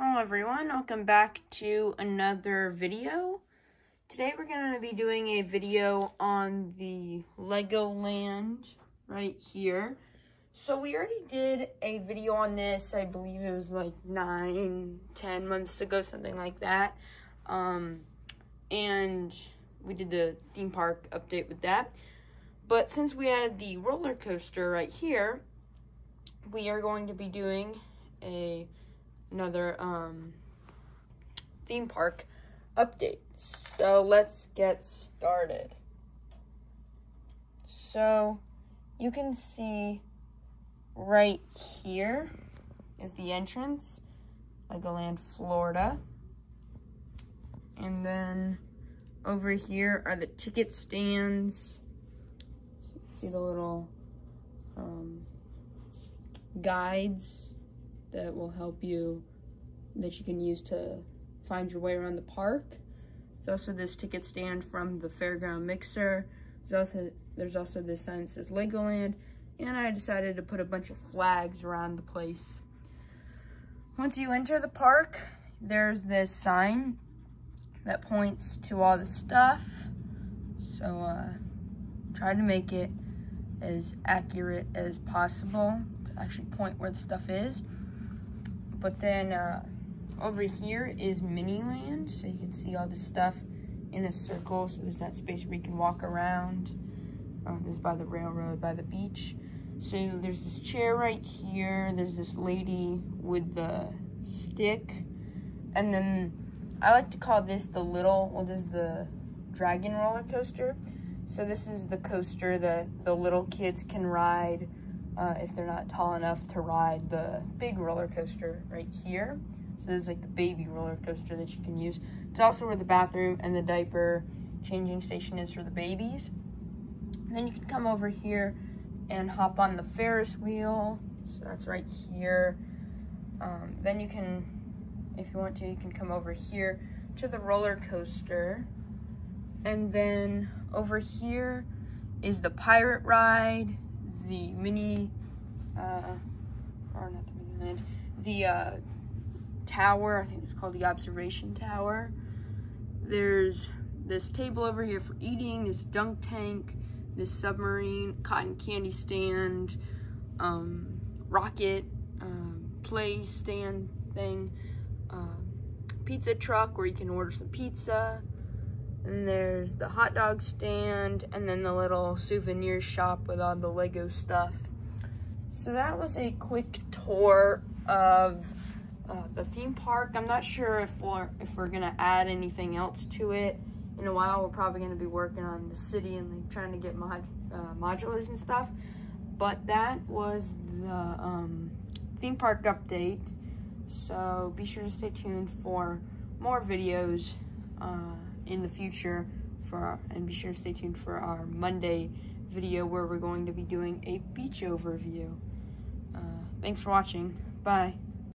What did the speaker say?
Hello everyone, welcome back to another video. Today we're going to be doing a video on the Legoland right here. So we already did a video on this, I believe it was like nine, ten months ago, something like that. Um, and we did the theme park update with that. But since we added the roller coaster right here, we are going to be doing a another um, theme park update. So let's get started. So you can see right here is the entrance, Legoland, Florida. And then over here are the ticket stands. See the little um, guides that will help you, that you can use to find your way around the park. There's also this ticket stand from the Fairground Mixer. There's also, there's also this sign that says Legoland. And I decided to put a bunch of flags around the place. Once you enter the park, there's this sign that points to all the stuff. So uh, try to make it as accurate as possible to actually point where the stuff is. But then uh, over here is Miniland, so you can see all the stuff in a circle. So there's that space where you can walk around. Um, this is by the railroad, by the beach. So there's this chair right here. There's this lady with the stick. And then I like to call this the little, well, this is the dragon roller coaster. So this is the coaster that the little kids can ride uh, if they're not tall enough to ride the big roller coaster right here. So this is like the baby roller coaster that you can use. It's also where the bathroom and the diaper changing station is for the babies. And then you can come over here and hop on the Ferris wheel. So that's right here. Um, then you can, if you want to, you can come over here to the roller coaster. And then over here is the pirate ride the mini, uh, or not the mini land, the uh, tower, I think it's called the observation tower. There's this table over here for eating, this dunk tank, this submarine, cotton candy stand, um, rocket, um, play stand thing, um, pizza truck where you can order some pizza, and there's the hot dog stand, and then the little souvenir shop with all the Lego stuff. So that was a quick tour of uh, the theme park. I'm not sure if we're, if we're gonna add anything else to it. In a while, we're probably gonna be working on the city and like trying to get mod, uh, modulars and stuff. But that was the um, theme park update. So be sure to stay tuned for more videos. Uh, in the future for our, and be sure to stay tuned for our Monday video where we're going to be doing a beach overview. Uh, thanks for watching. Bye.